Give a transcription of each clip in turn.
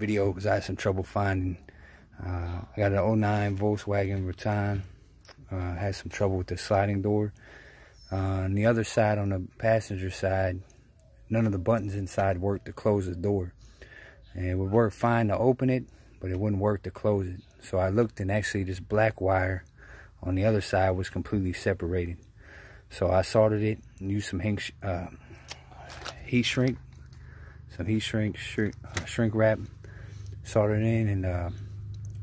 video because I had some trouble finding. Uh, I got an 09 Volkswagen Routan. Uh, had some trouble with the sliding door. Uh, on the other side, on the passenger side, none of the buttons inside worked to close the door. And it would work fine to open it, but it wouldn't work to close it. So I looked and actually this black wire on the other side was completely separated. So I soldered it and used some uh, heat shrink, some heat shrink, shrink, uh, shrink wrap, soldered in and uh,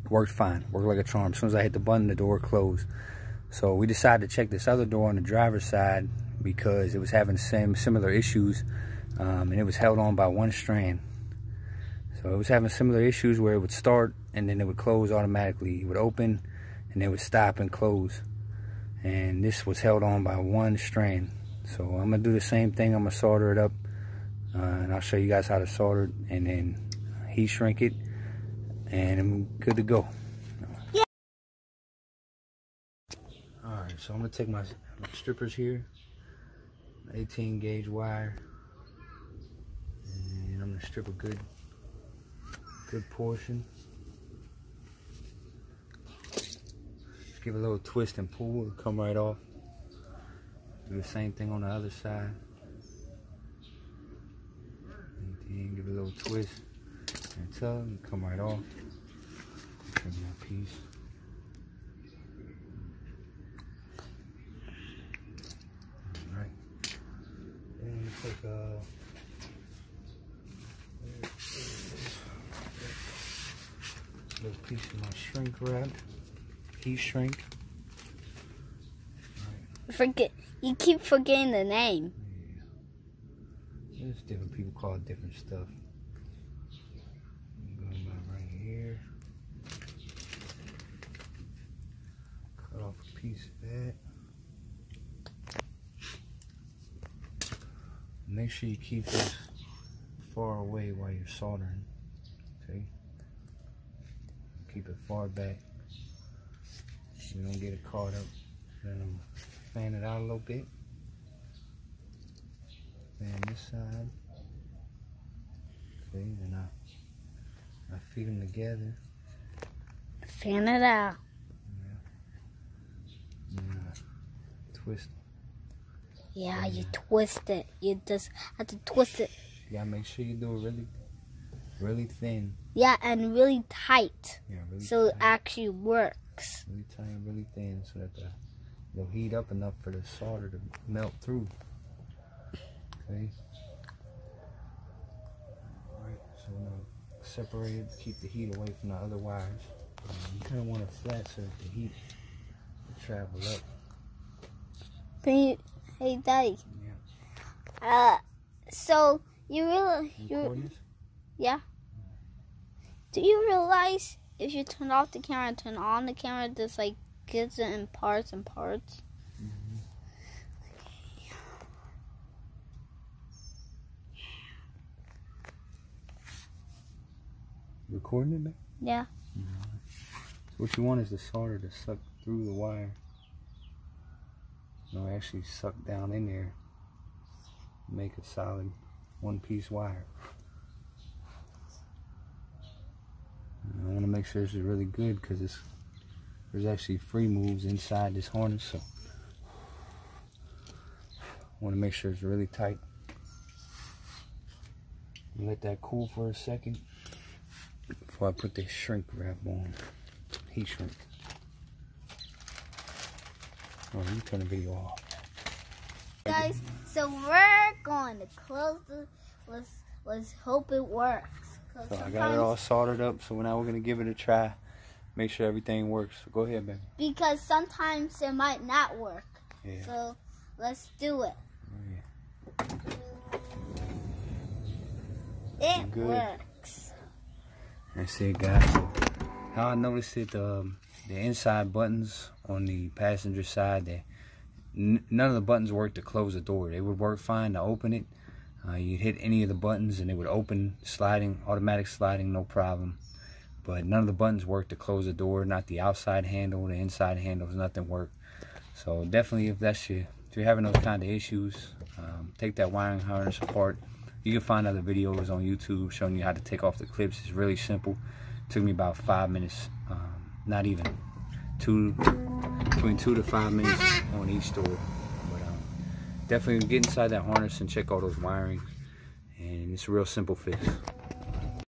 worked fine, worked like a charm. As soon as I hit the button, the door closed. So we decided to check this other door on the driver's side because it was having some similar issues um, and it was held on by one strand. So it was having similar issues where it would start and then it would close automatically. It would open and it would stop and close. And this was held on by one strand. So I'm gonna do the same thing. I'm gonna solder it up uh, and I'll show you guys how to solder it and then heat shrink it and I'm good to go. Yeah. Alright, so I'm gonna take my, strippers here, 18 gauge wire, and I'm gonna strip a good good portion. Just give a little twist and pull, it'll come right off. Do the same thing on the other side. And give it a little twist and tug and come right off. Trim that piece. Alright. And take a uh, little piece of my shrink wrap, heat shrink. Right. Forget, you keep forgetting the name. Yeah. There's different people call it different stuff. Here. Cut off a piece of that. Make sure you keep this far away while you're soldering. Okay keep it far back. You don't get it caught up. Then I'm fan it out a little bit. Fan this side. Okay, then I, I feed them together. Fan it out. Yeah. Twist. Yeah, you twist it. You just have to twist it. Yeah, make sure you do it really really thin. Yeah, and really tight. Yeah, really So tight. it actually works. Really tight and really thin so that the, it'll heat up enough for the solder to melt through. Okay. Alright, so now separate it, keep the heat away from the other wires. You kind of want it flat so that the heat will travel up. You, hey Daddy. Yeah. Uh, so you really, You you, recording this? yeah. Do you realize if you turn off the camera and turn on the camera, this like gives it in parts and parts? Recording it, man? Yeah. So what you want is the solder to suck through the wire. No, actually suck down in there. Make a solid one piece wire. And I want to make sure this is really good because it's there's actually free moves inside this harness so I want to make sure it's really tight. Let that cool for a second before I put this shrink wrap on. Heat shrink. Oh, you turn the video off. Guys, so we're going to close the, let's, let's hope it works. So I got it all soldered up, so now we're gonna give it a try. Make sure everything works. So go ahead, baby. Because sometimes it might not work. Yeah. So let's do it. Oh, it Good. works. That's it, guys. How I noticed it, um, the inside buttons on the passenger side, n- none of the buttons worked to close the door. They would work fine to open it. Uh, you'd hit any of the buttons and it would open, sliding, automatic sliding, no problem. But none of the buttons worked to close the door. Not the outside handle, the inside handles, nothing worked. So definitely, if that's your, if you're having those kind of issues, um, take that wiring harness apart. You can find other videos on YouTube showing you how to take off the clips. It's really simple. took me about five minutes, um, not even two, between two to five minutes on each door. But um, definitely get inside that harness and check all those wirings. And it's a real simple fix.